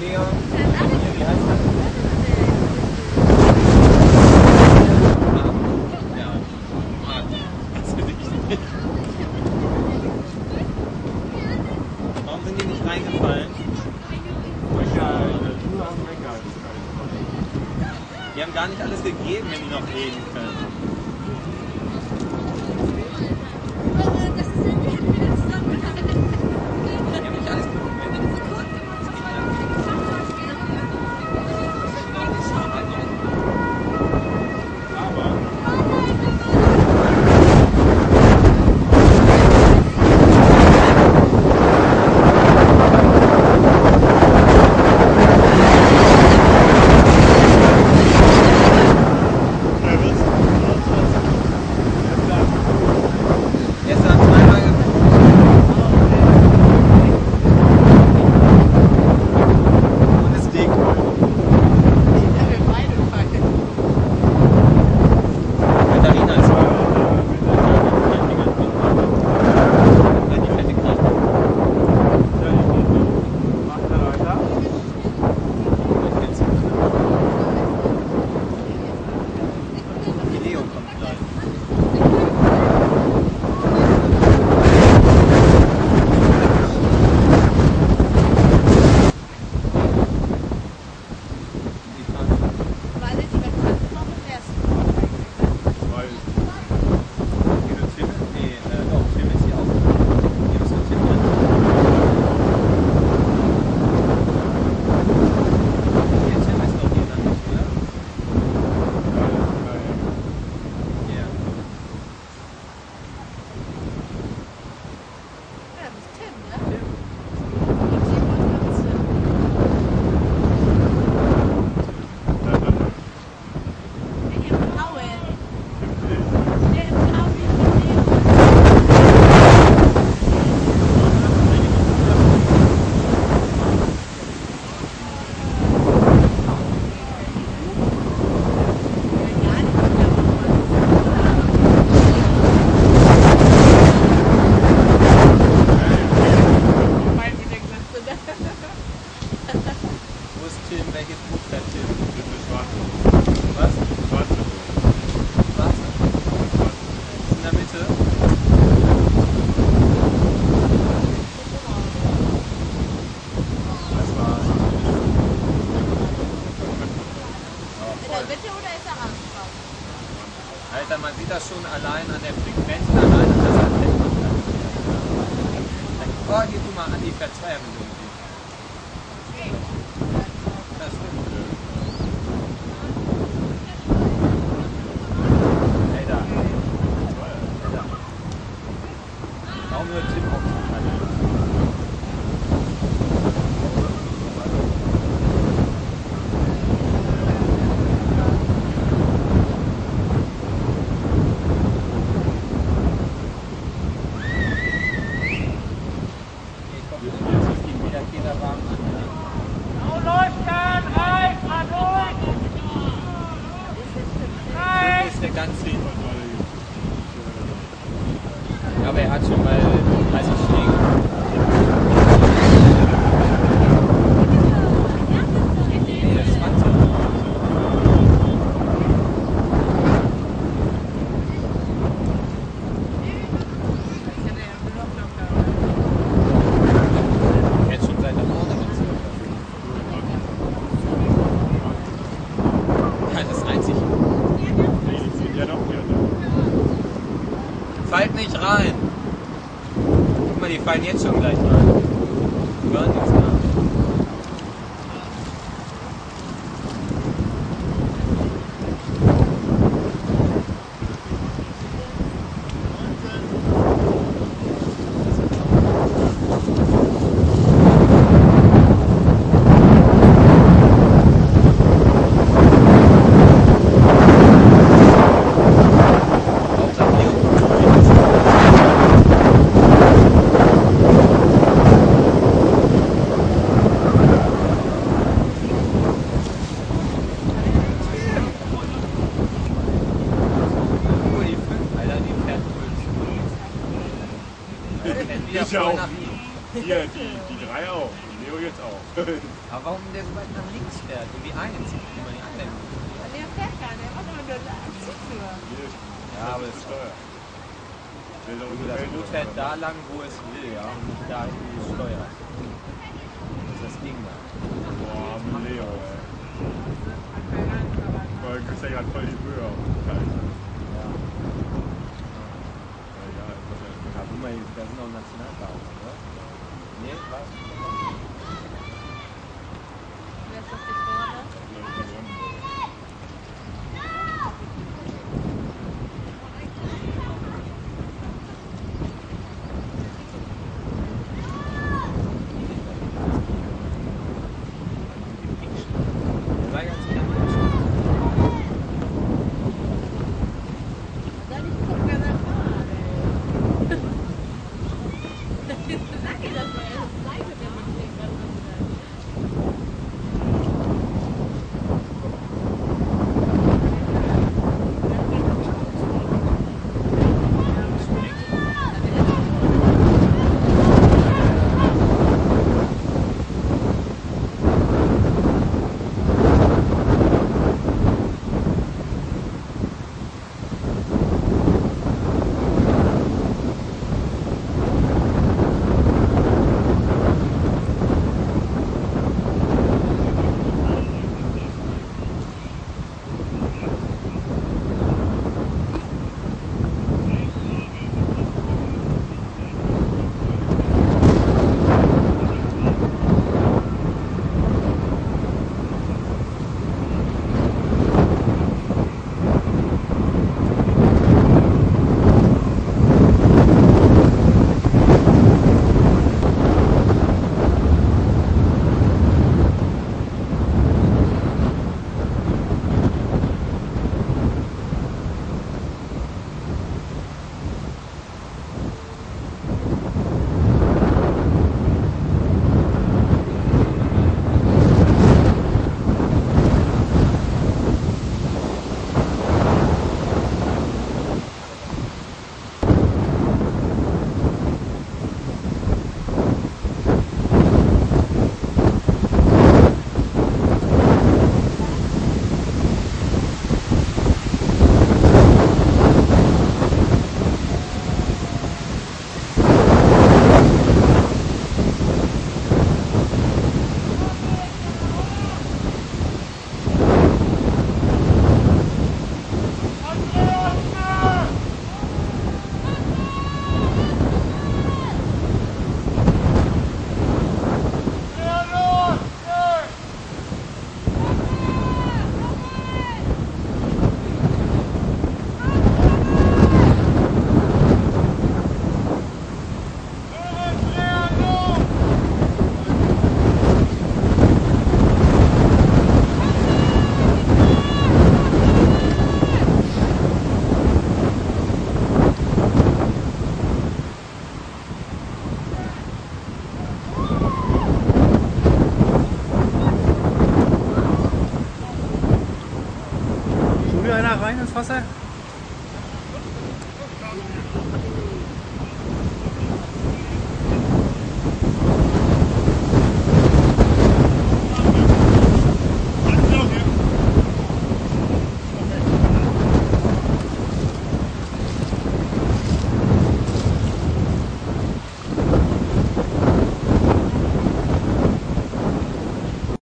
Leon. Wie heißt er? Ja, das finde ich. Warum sind die nicht reingefallen? Die haben gar nicht alles gegeben, wenn die noch reden können. Allein an der Frequenz und allein an der Seite. Oh, hier guck mal an, die fährt Zweier mit irgendwie. Das stimmt. Ey, da. Ey, da. Warum hört Tim auf zu schreien? Ich hoffe, jetzt geht wieder Kinderwagen an. Tim ist der ganz hinten. Er hat schon mal 30 Schläge. Nee, der ist 20. Jetzt schon seit der Morgen das ist einzig. Ja, doch, ja, Fallt nicht rein. Mal, die fallen jetzt schon gleich hören ich auch. Hier, die, die drei auch. Leo jetzt auch. Aber warum der so weit nach links fährt Wie die einen zieht über die anderen? Weil der fährt gar nicht, er macht immer nur zieht nur. Ja, aber ist Steuer. Das Blut fährt da lang, wo es will, ja, und nicht da, wo es steuert. Das ist das Ding da. Boah, Leo, ey. Weil ja gerade voll die Mühe auf. думаю, давно у нас Натал, да? Нет, вас? Я